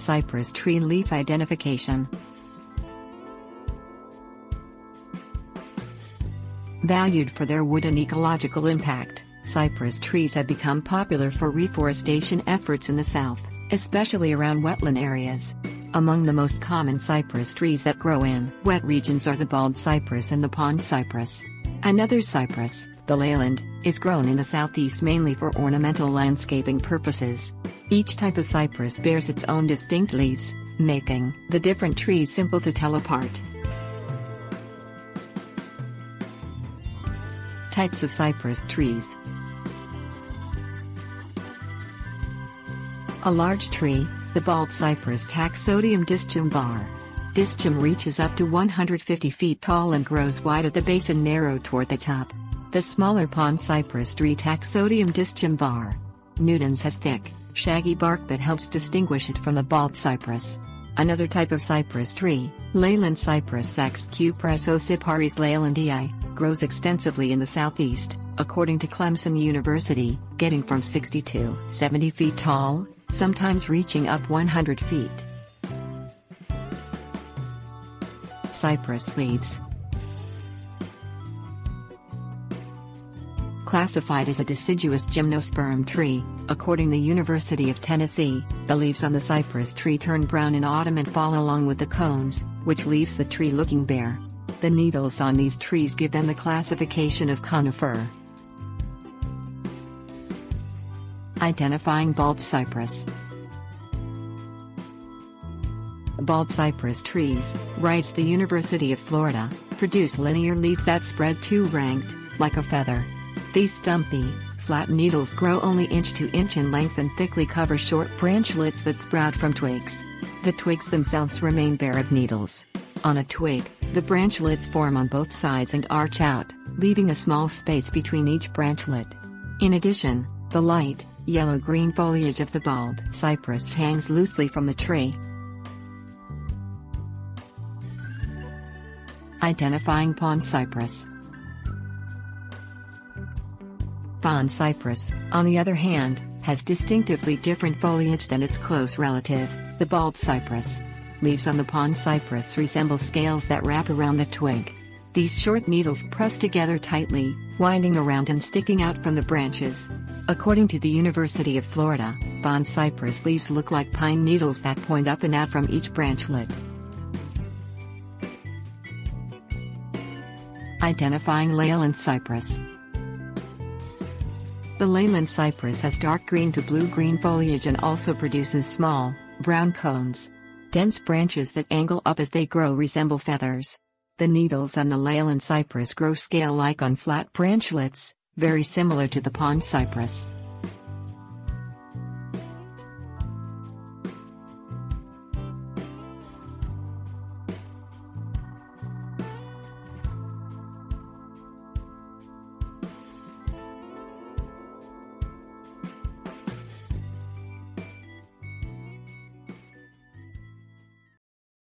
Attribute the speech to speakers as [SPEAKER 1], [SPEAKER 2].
[SPEAKER 1] Cypress tree leaf identification. Valued for their wood and ecological impact, cypress trees have become popular for reforestation efforts in the south, especially around wetland areas. Among the most common cypress trees that grow in wet regions are the bald cypress and the pond cypress. Another cypress, the leyland, is grown in the southeast mainly for ornamental landscaping purposes. Each type of cypress bears its own distinct leaves, making the different trees simple to tell apart. Types of cypress trees A large tree, the bald cypress Taxodium distichum Distichum reaches up to 150 feet tall and grows wide at the base and narrow toward the top. The smaller pond cypress tree Taxodium distichum var. Nutans has thick, shaggy bark that helps distinguish it from the bald cypress. Another type of cypress tree, Leyland cypress Sax Cupressocyparis leylandii, grows extensively in the southeast, according to Clemson University, getting from 60 to 70 feet tall, sometimes reaching up 100 feet. Cypress leaves Classified as a deciduous gymnosperm tree, according to the University of Tennessee, the leaves on the cypress tree turn brown in autumn and fall along with the cones, which leaves the tree looking bare. The needles on these trees give them the classification of conifer. Identifying bald cypress. Bald cypress trees, writes the University of Florida, produce linear leaves that spread two-ranked, like a feather. These stumpy, flat needles grow only inch to inch in length and thickly cover short branchlets that sprout from twigs. The twigs themselves remain bare of needles. On a twig, the branchlets form on both sides and arch out, leaving a small space between each branchlet. In addition, the light, yellow-green foliage of the bald cypress hangs loosely from the tree. Identifying pond cypress. Pond cypress, on the other hand, has distinctively different foliage than its close relative, the bald cypress. Leaves on the pond cypress resemble scales that wrap around the twig. These short needles press together tightly, winding around and sticking out from the branches. According to the University of Florida, pond cypress leaves look like pine needles that point up and out from each branchlet. Identifying Leyland cypress. The Leyland cypress has dark green to blue-green foliage and also produces small, brown cones. Dense branches that angle up as they grow resemble feathers. The needles on the Leyland cypress grow scale-like on flat branchlets, very similar to the pond cypress.